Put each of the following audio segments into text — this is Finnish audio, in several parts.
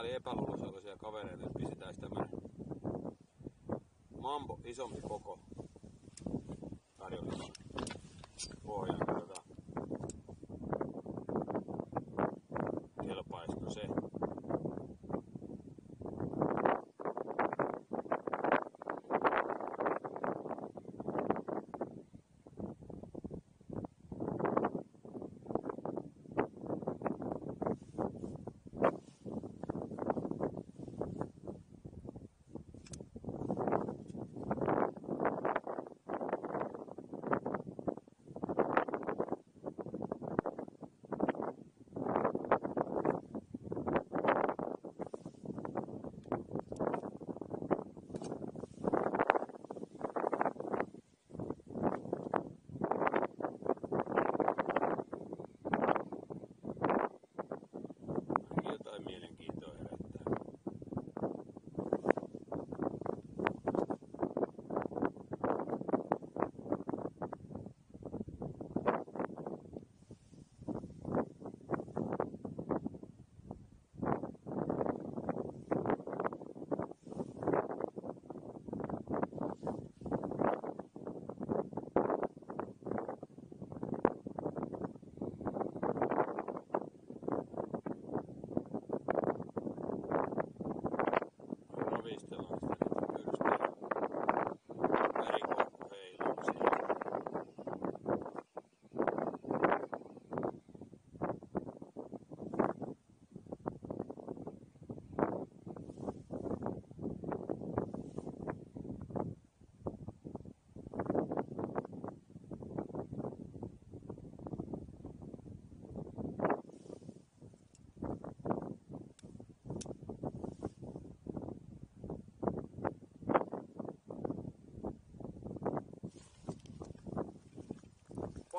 Oli epäluuloisia kavereita, nyt pistetään tämmönen mambo isompi koko tarjolla pohjaan. Katsotaan.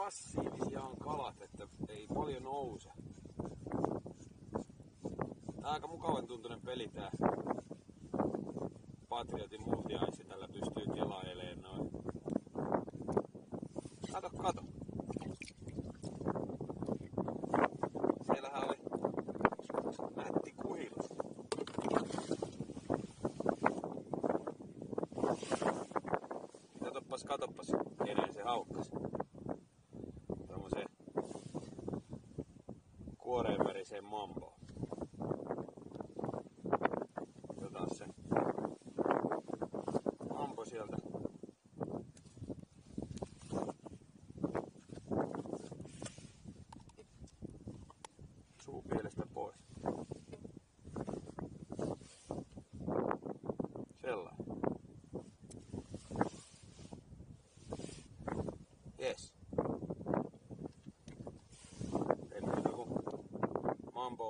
Passiivisia on kalat, että ei paljon nouse. Tää on aika mukavan tuntunen peli tää. Patriotin multiaissi tällä pystyy kelailemaan noin. Kato, kato. Siellähän oli nätti kuhilas. Katoppas, katoppas, se haukkas. é Mombo.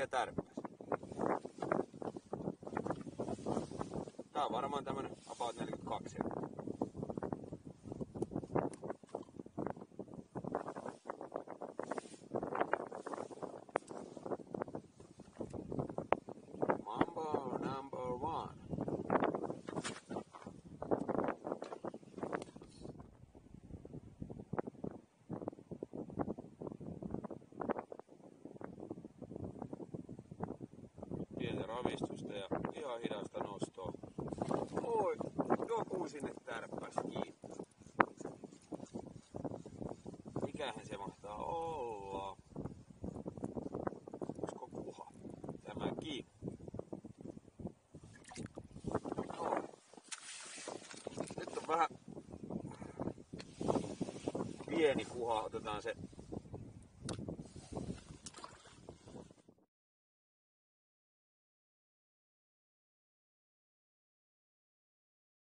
mihinkä tärppäs? Tää on varmaan tämmönen about 42 euroa. Ravistusta ja ihan hidasta nostoa. Oi, joku sinne tärppäs, kiitos. Mikähän se mahtaa olla? Olisiko kuha? Nyt on vähän pieni kuha, otetaan se